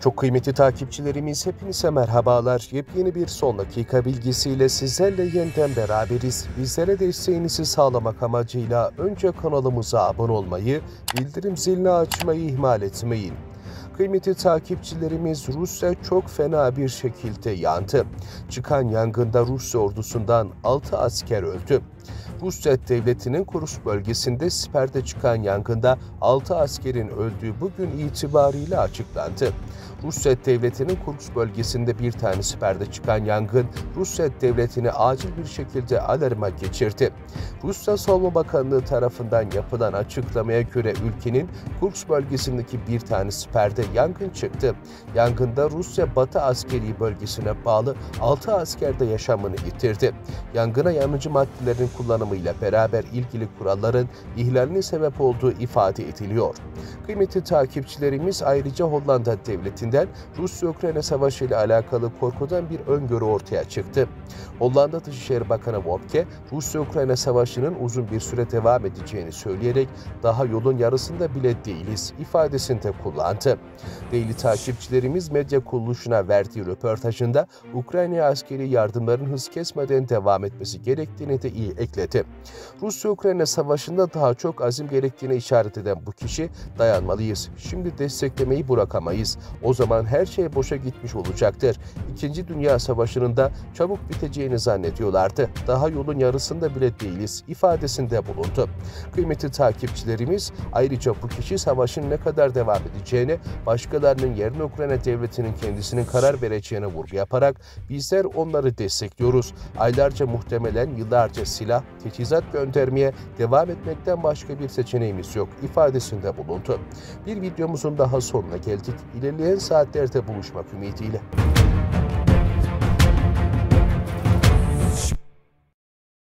Çok kıymetli takipçilerimiz hepinize merhabalar. Yepyeni bir son dakika bilgisiyle sizlerle yeniden beraberiz. Bizlere desteğinizi sağlamak amacıyla önce kanalımıza abone olmayı, bildirim zilini açmayı ihmal etmeyin. Kıymetli takipçilerimiz Rusya çok fena bir şekilde yandı. Çıkan yangında Rusya ordusundan 6 asker öldü. Rusya devletinin Kurus bölgesinde siperde çıkan yangında 6 askerin öldüğü bugün itibariyle açıklandı. Rusya devletinin Kurus bölgesinde bir tane siperde çıkan yangın Rusya devletini acil bir şekilde alarma geçirdi. Rusya Savunma Bakanlığı tarafından yapılan açıklamaya göre ülkenin Kursk bölgesindeki bir tane siperde yangın çıktı. Yangında Rusya Batı askeri bölgesine bağlı 6 asker de yaşamını yitirdi. Yangına yanıcı maddelerin kullanımıyla beraber ilgili kuralların ihlaline sebep olduğu ifade ediliyor. Kıymetli takipçilerimiz ayrıca Hollanda devletinden Rusya-Ukrayna savaşı ile alakalı korkudan bir öngörü ortaya çıktı. Hollanda Dışişleri Bakanı Wopke, Rusya-Ukrayna savaşının uzun bir süre devam edeceğini söyleyerek daha yolun yarısında bile değiliz ifadesinde kullandı. Değerli takipçilerimiz medya kuruluşuna verdiği röportajında Ukrayna'ya askeri yardımların hız kesmeden devam etmesi gerektiğini de iyi ekledi. Rusya-Ukrayna savaşında daha çok azim gerektiğine işaret eden bu kişi dayanmalıyız. Şimdi desteklemeyi bırakamayız. O zaman her şey boşa gitmiş olacaktır. İkinci Dünya Savaşı'nın da çabuk biteceğini zannediyorlardı. Daha yolun yarısında bile değiliz ifadesinde bulundu. Kıymetli takipçilerimiz ayrıca bu kişi savaşın ne kadar devam edeceğini, başkalarının yerine Ukrayna devletinin kendisinin karar vereceğine vurgu yaparak bizler onları destekliyoruz. Aylarca muhtemelen yıllarca silah, teçhizat göndermeye devam etmekten başka bir seçeneğimiz yok ifadesinde bulundu. Bir videomuzun daha sonuna geldik. İlerleyen saatlerde buluşmak ümidiyle.